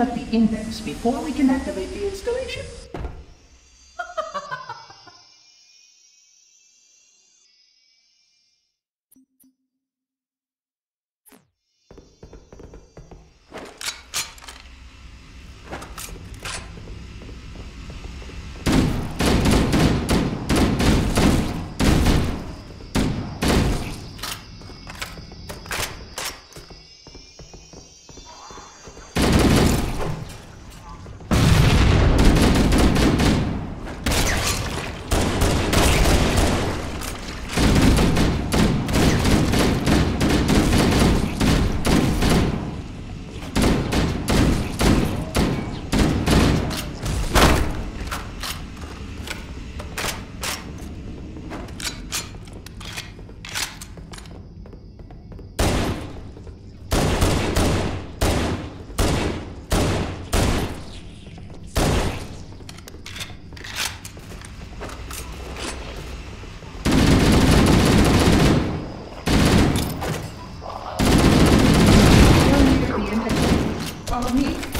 The index before we can activate the installation. Follow me.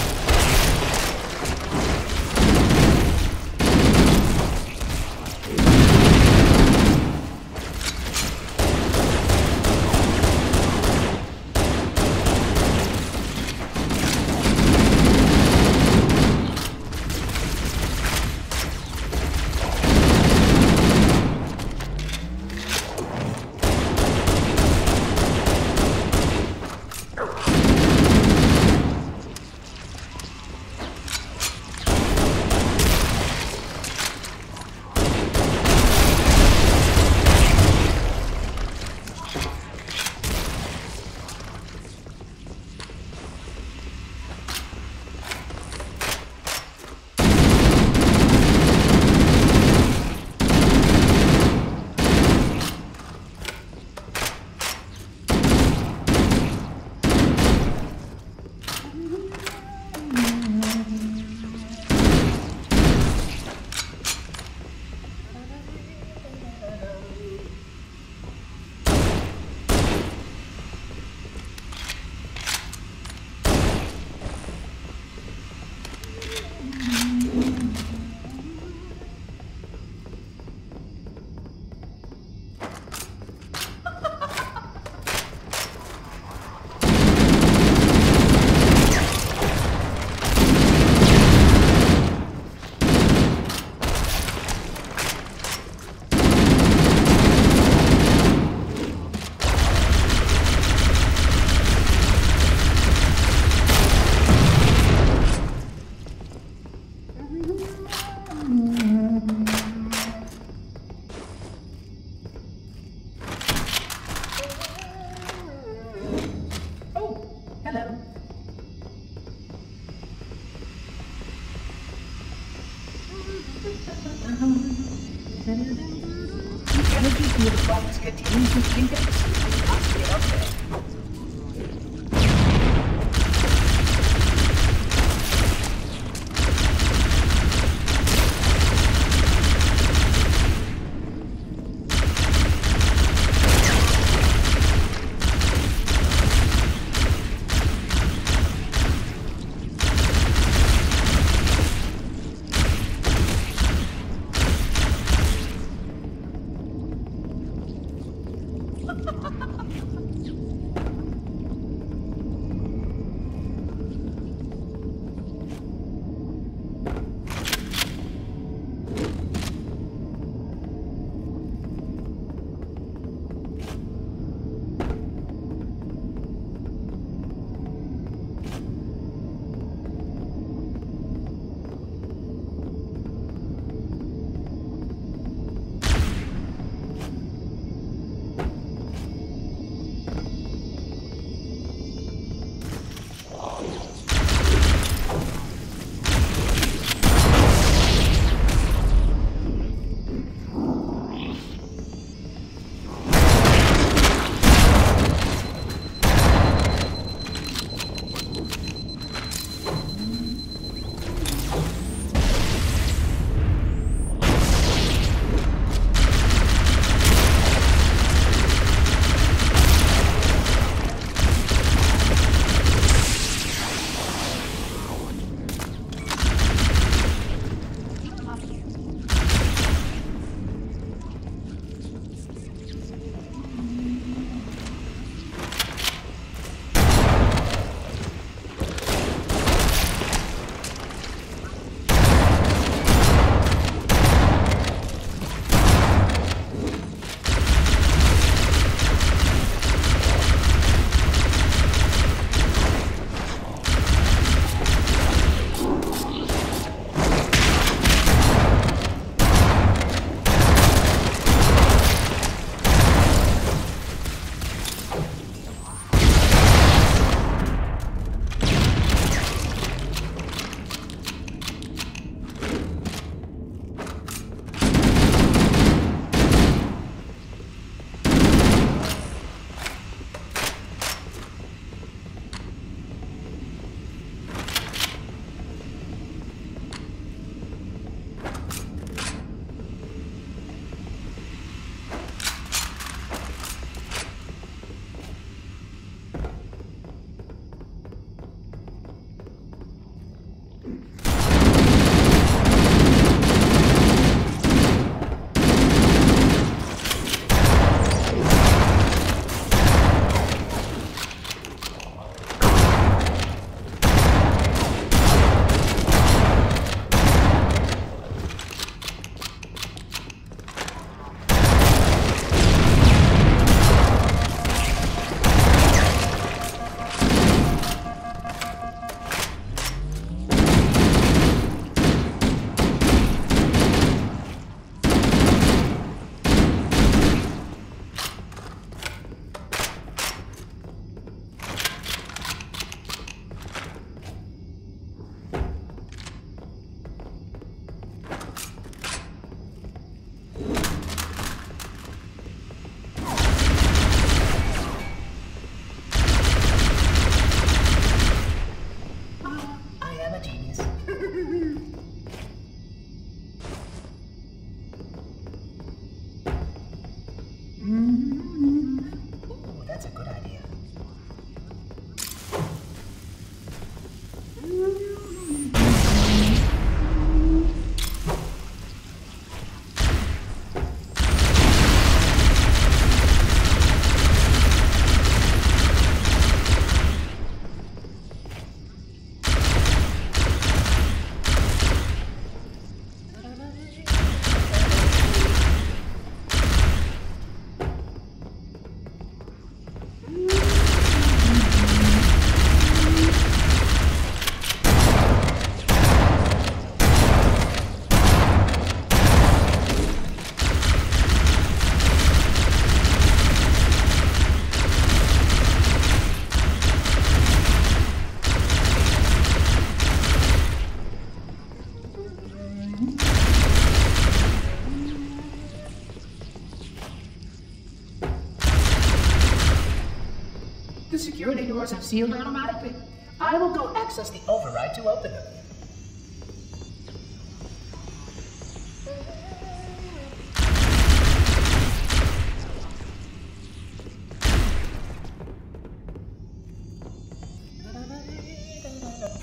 Security doors have sealed automatically. I will go access the override to open them.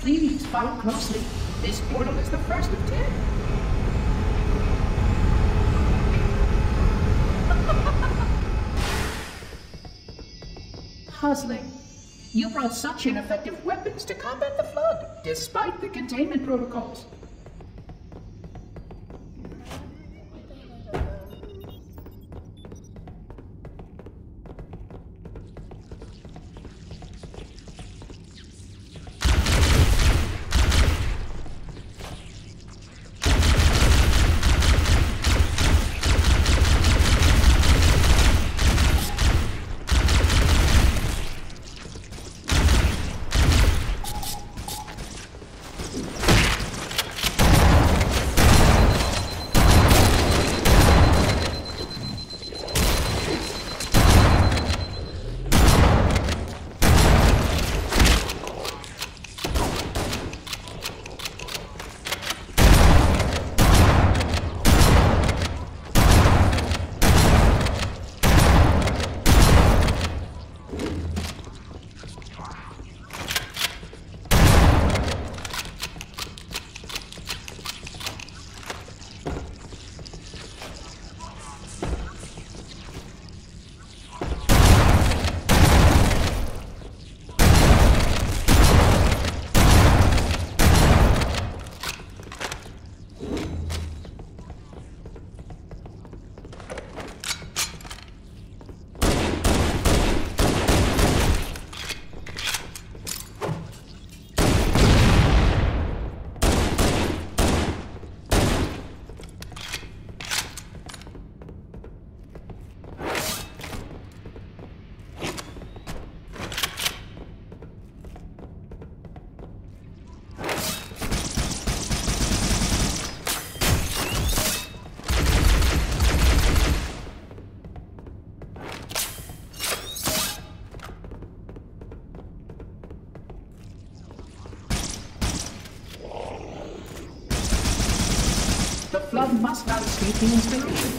Please follow closely. This portal is the first of ten. Puzzling. You brought such ineffective weapons to combat the Flood, despite the containment protocols. Must not escape the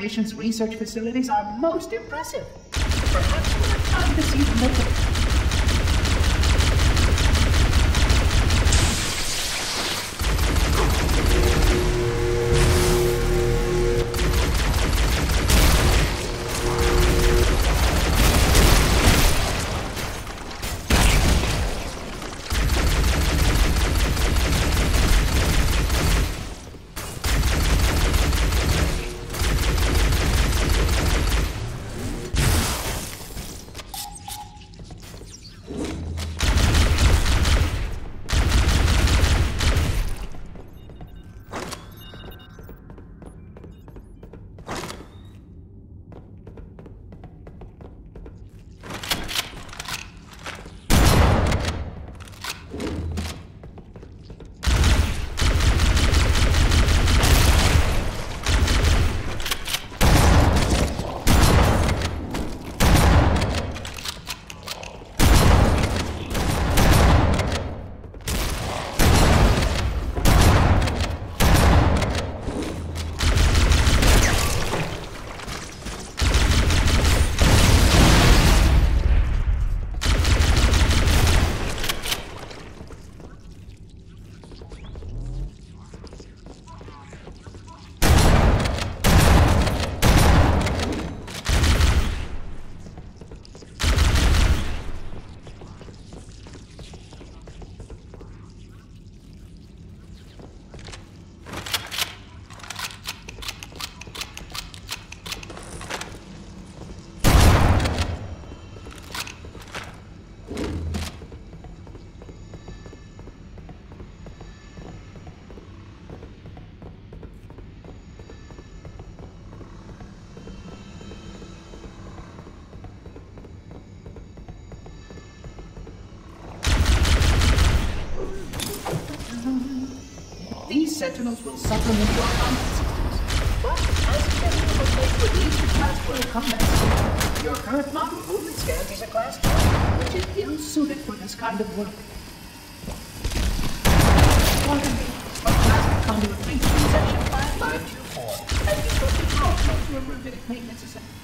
Installation's research facilities are most impressive. Perhaps we'll have time to see them later. Sentinels will supplement your combat. But as a place with these class 12 combat your current model movement scan is a class 12, which is ill-suited for this kind of work. Me, but plastic conduit breach in section 5524 has been put to a riveted maintenance assembly.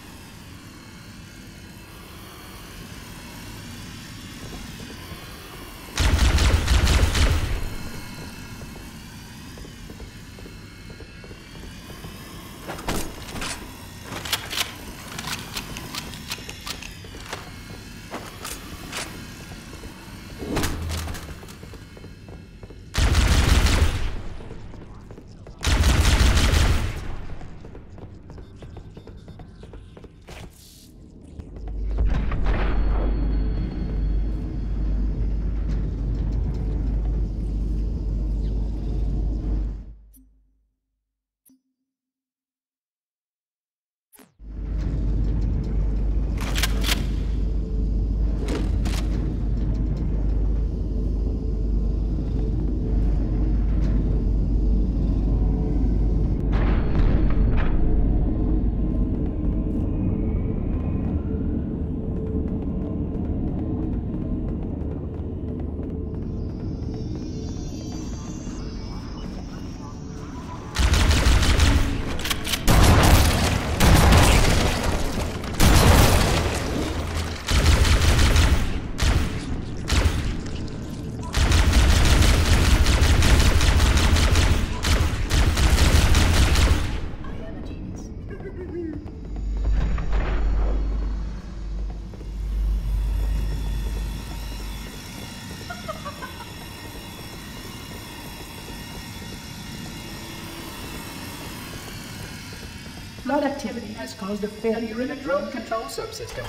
Caused a failure in the drone control subsystem.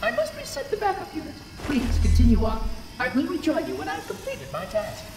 I must reset the backup unit. Please continue on. I will rejoin you when I've completed my task.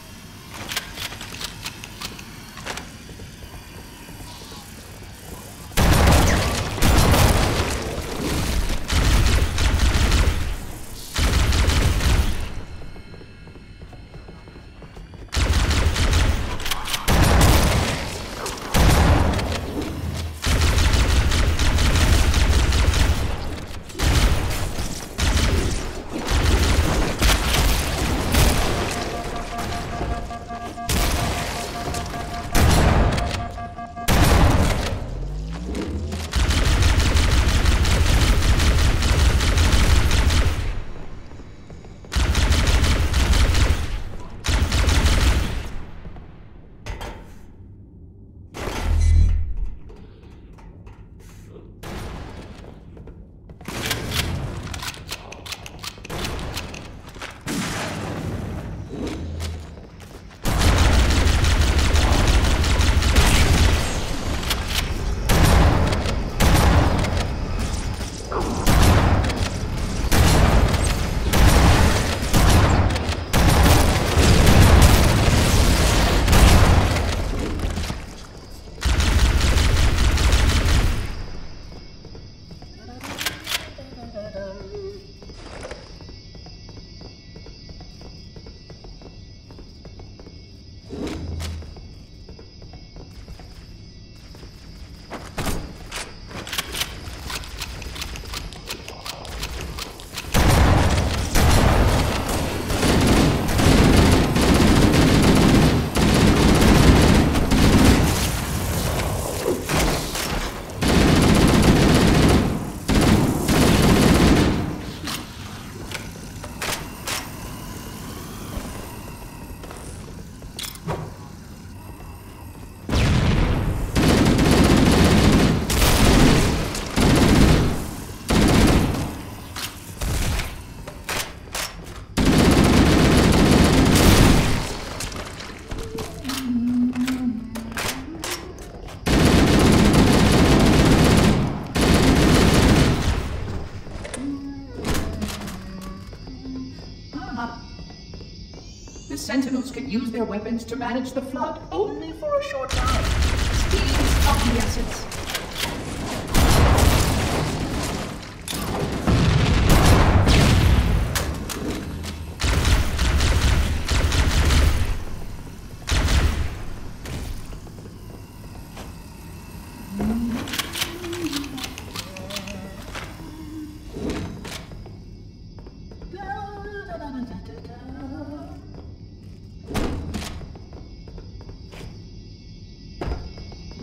Use their weapons to manage the flood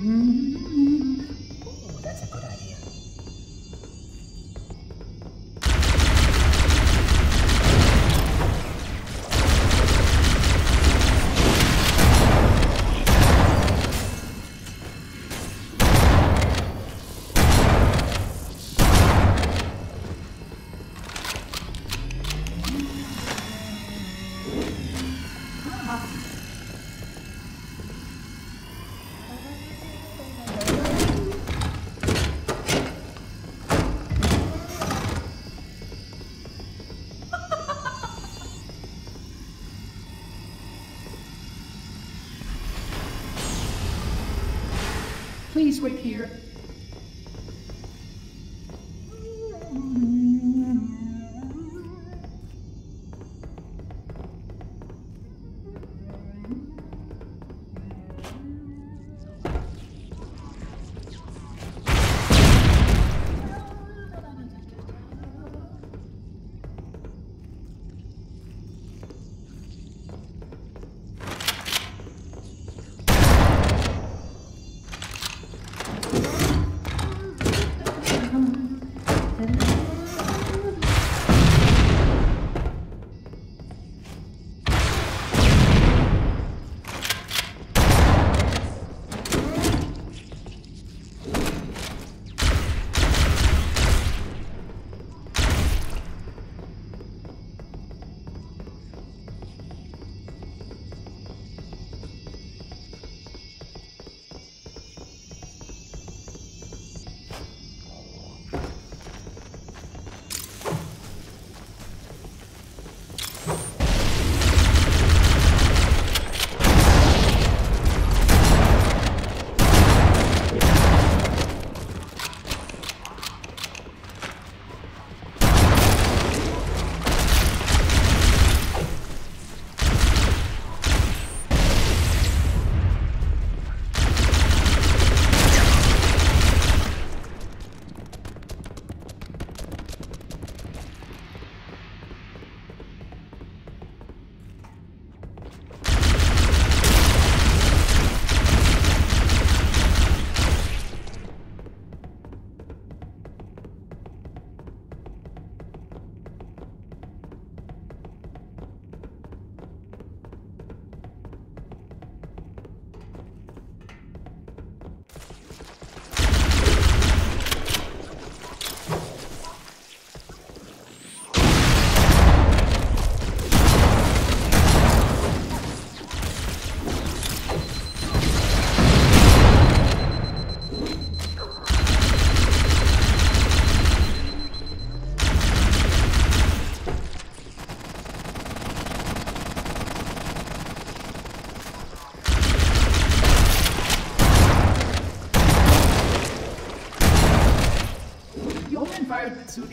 Ooh, Wait here.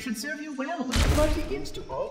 Should serve you well. The flood begins to alter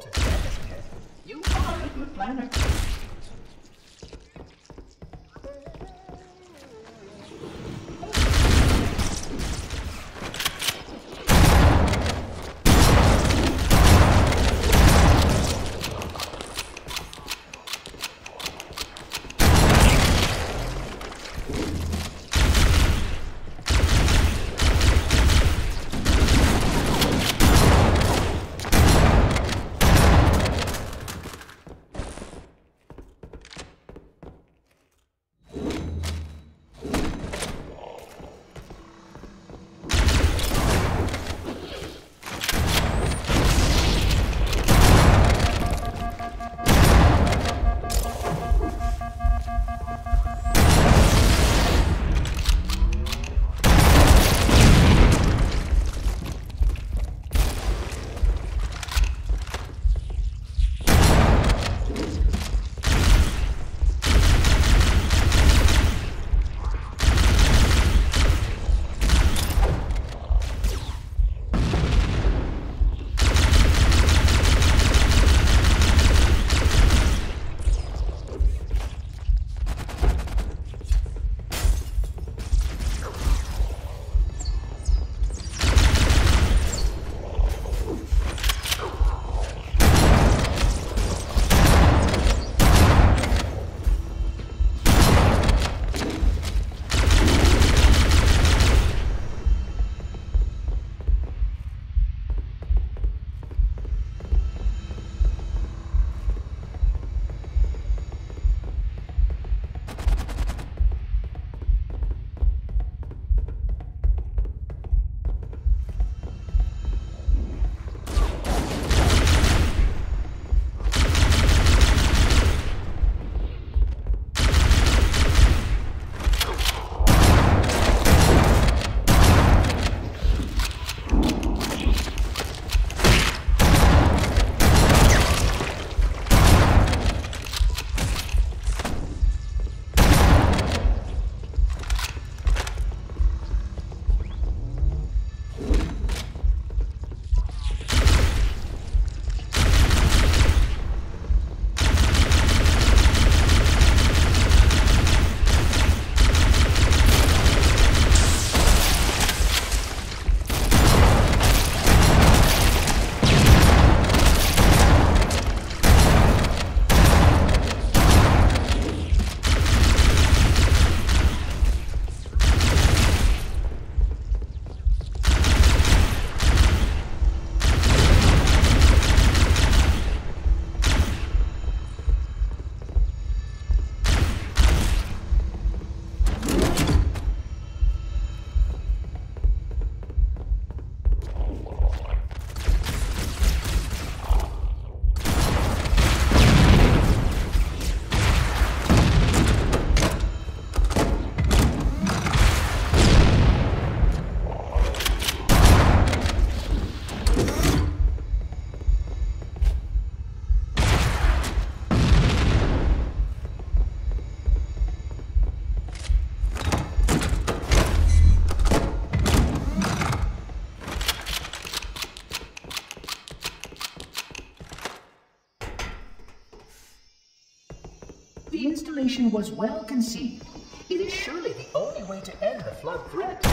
The was well conceived. It is surely the only way to end the flood threat.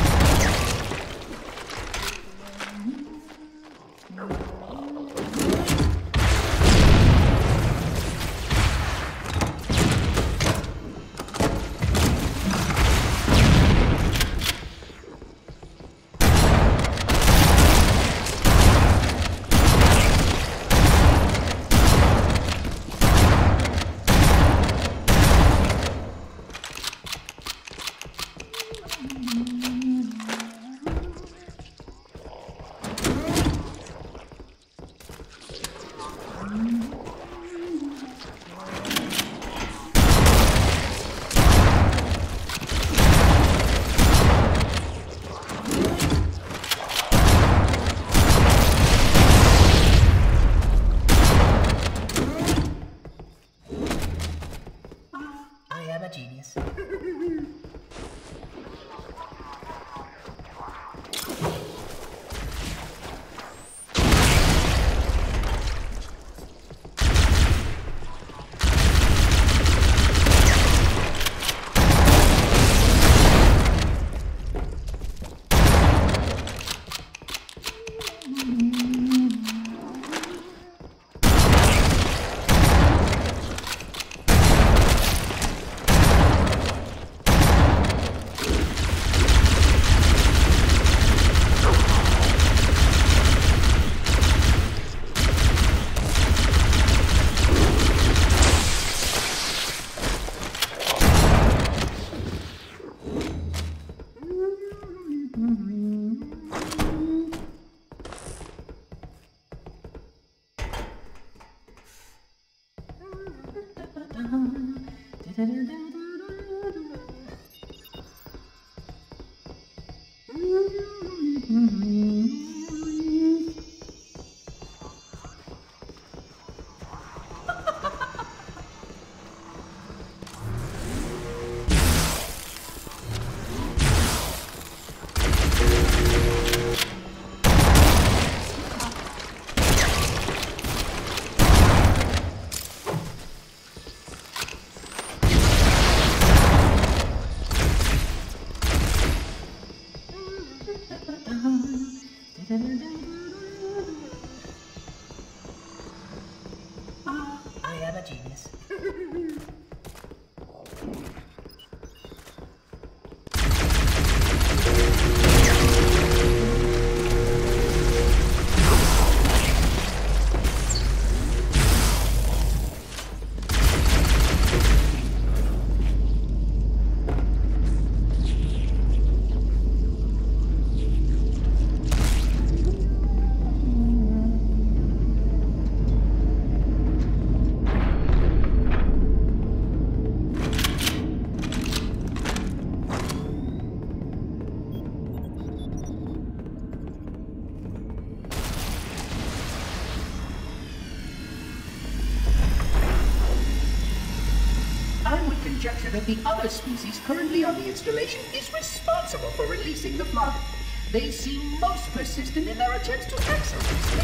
That the other species currently on the installation is responsible for releasing the flood. They seem most persistent in their attempts to access this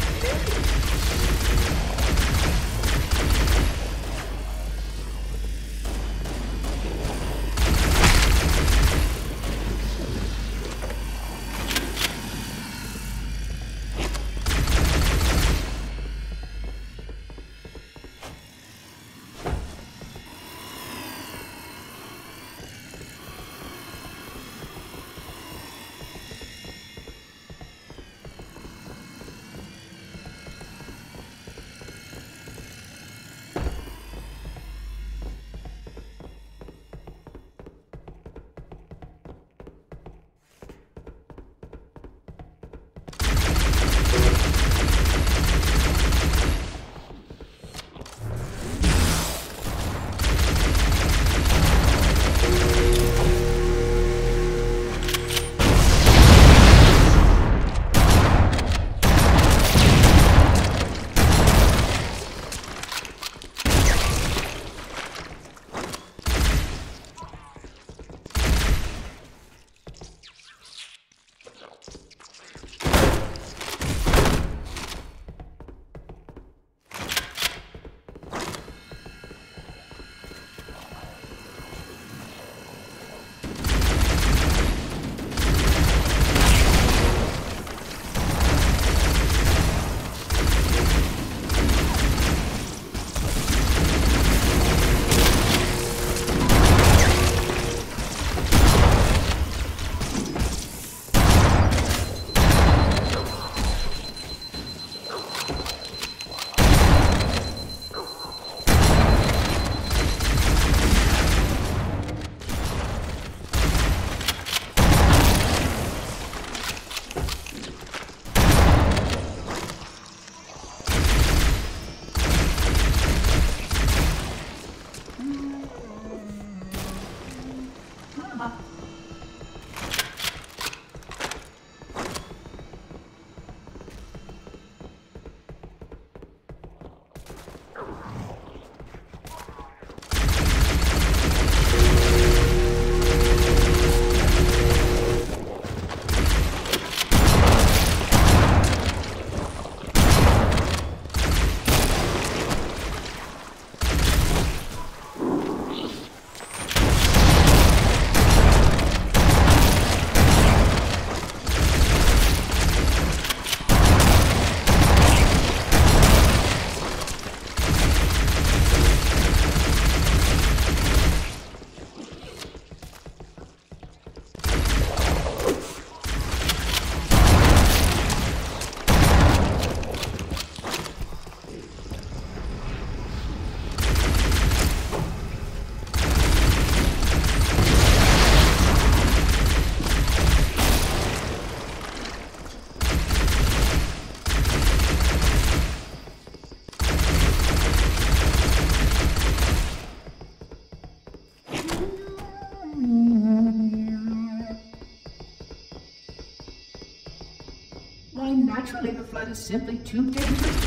simply too dangerous.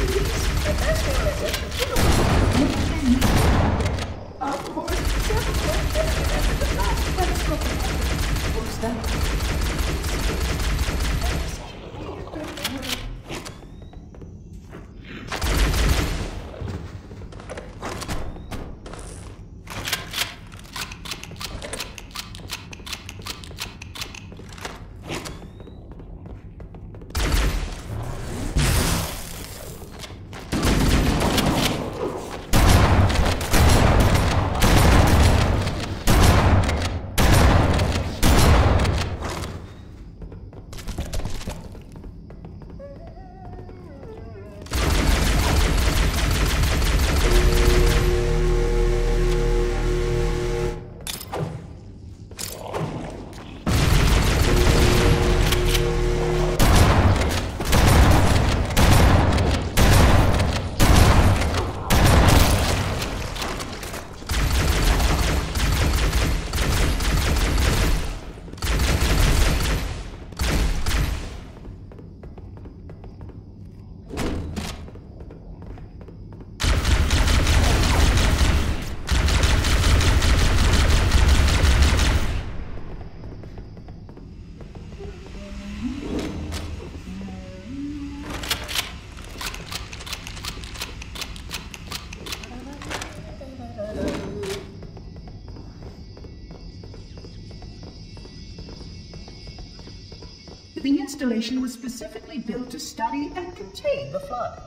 to The installation was specifically built to study and contain the flood.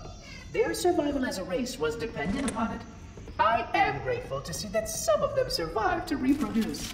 Their survival as a race was dependent upon it. I am grateful to see that some of them survived to reproduce.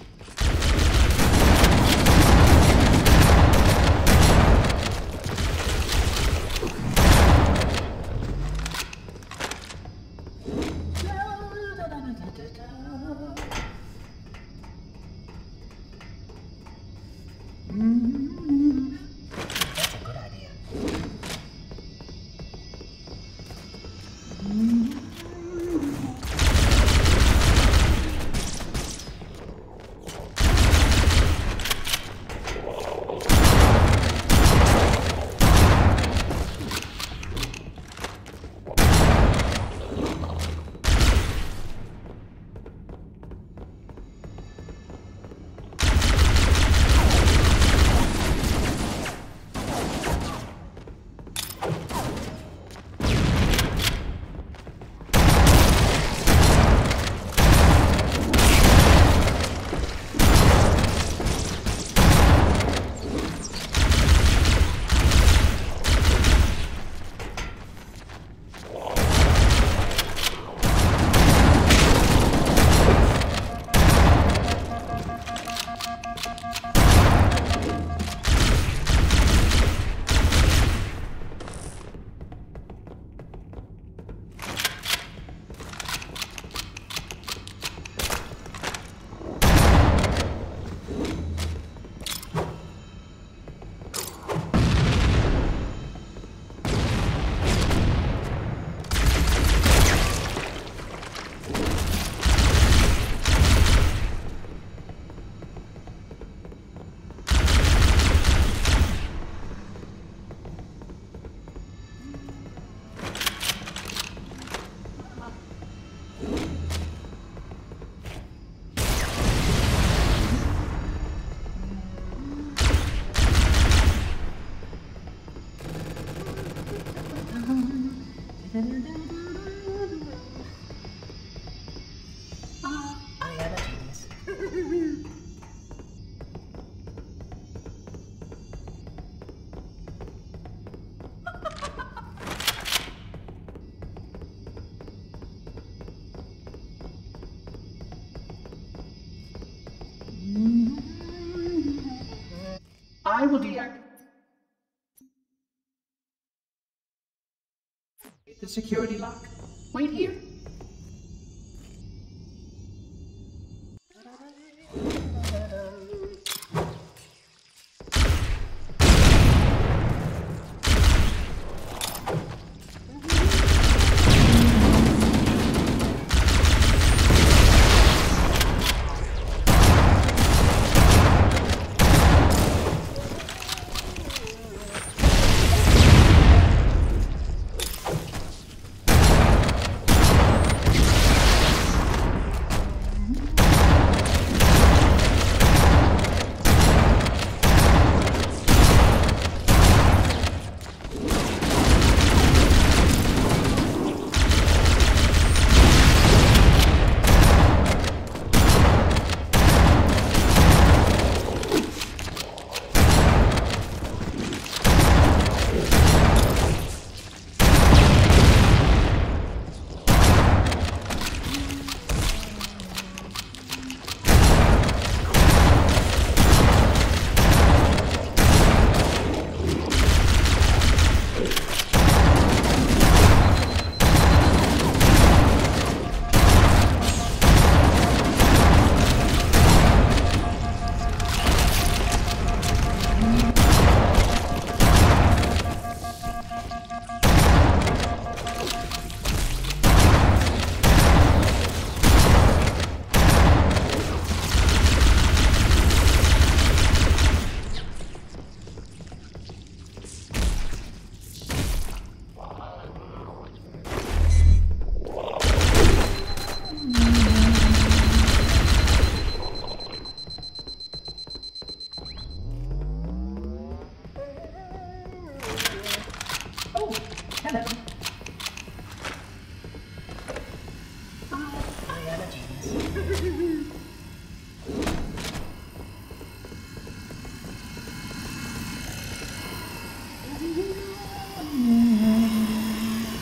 Security lock. Wait here.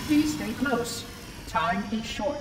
Please stay close. Time is short.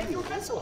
At work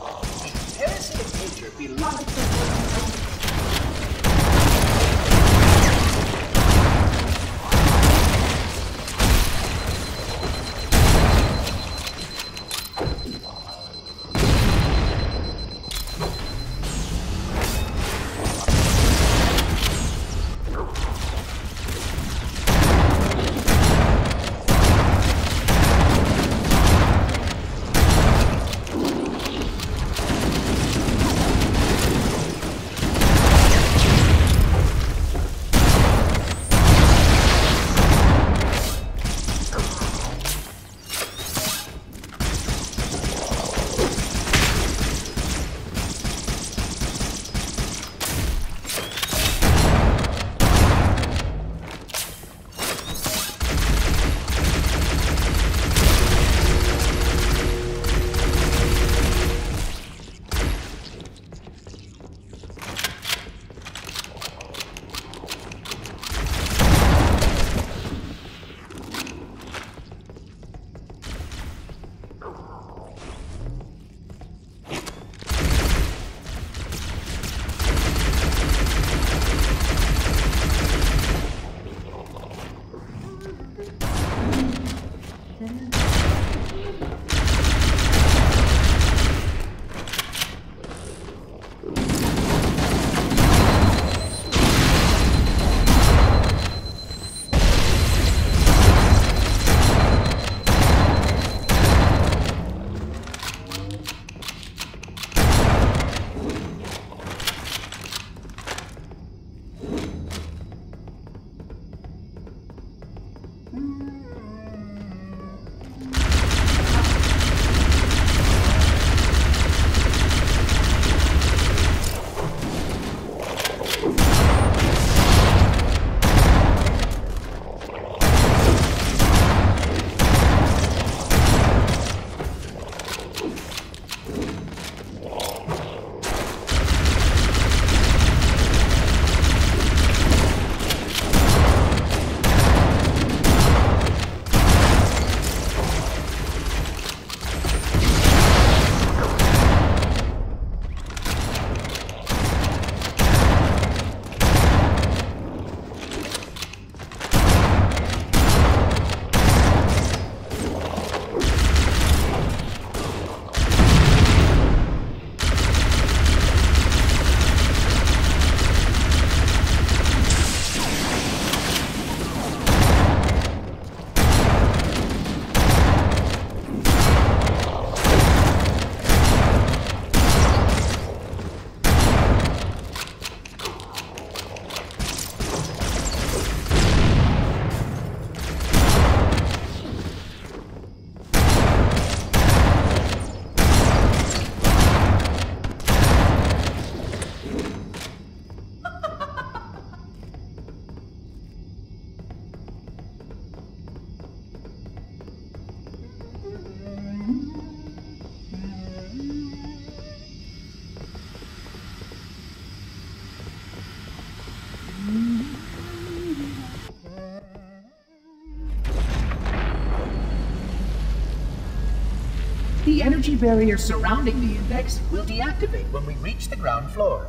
The energy barrier surrounding the index will deactivate when we reach the ground floor.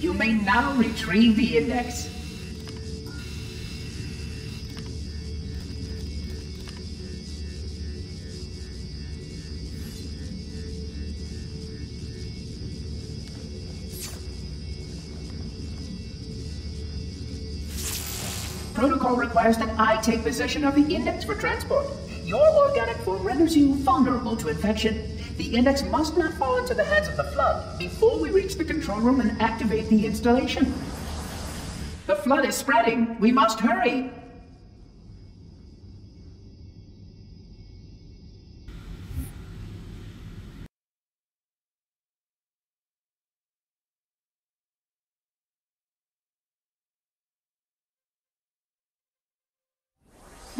You may now retrieve the index. Requires that I take possession of the index for transport. Your organic form renders you vulnerable to infection. The index must not fall into the hands of the Flood before we reach the control room and activate the installation. The Flood is spreading. We must hurry.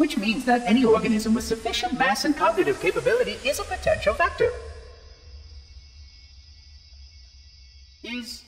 Which means that any organism with sufficient mass and cognitive capability is a potential vector.